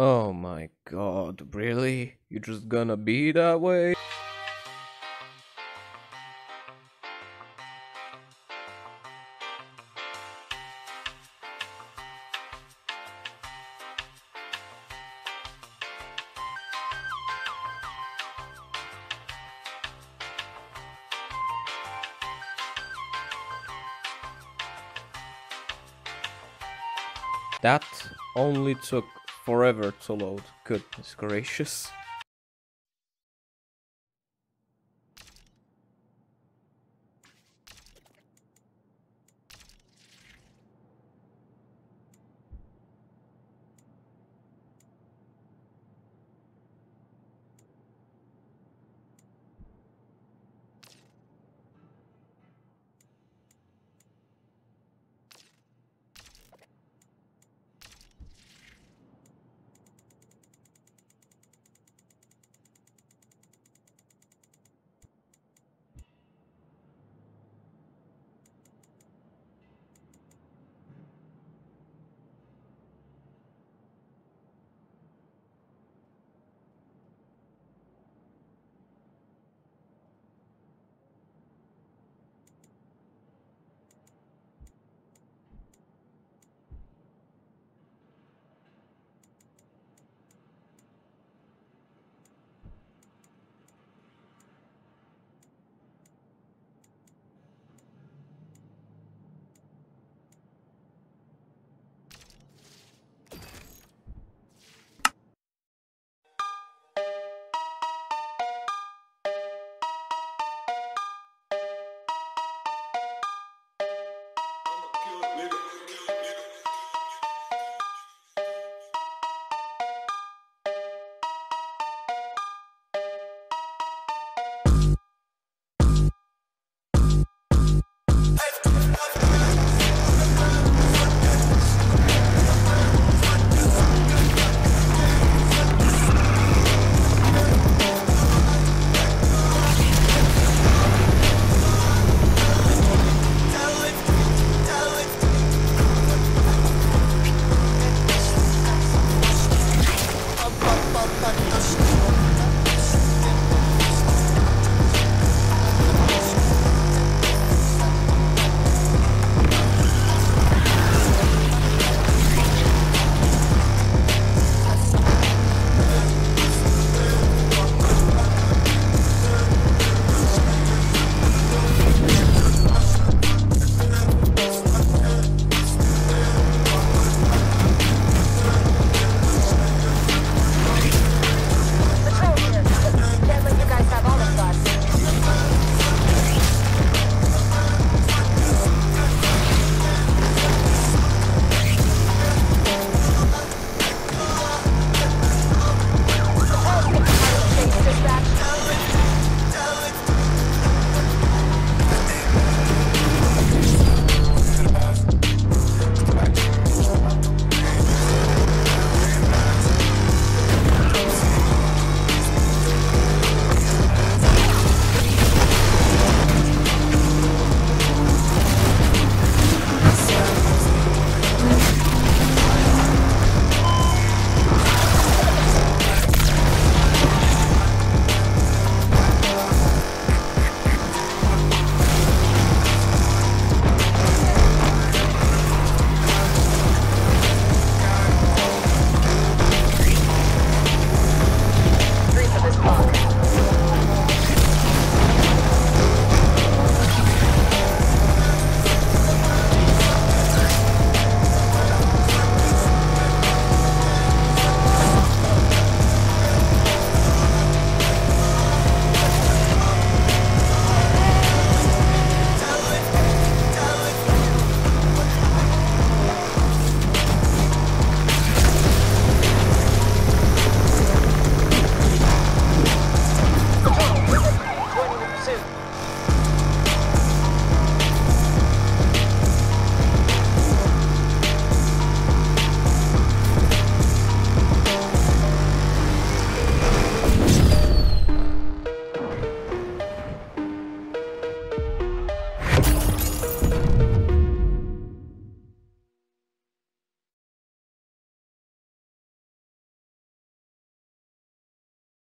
Oh my god, really? You're just gonna be that way? That only took forever to load. Goodness gracious. nigga.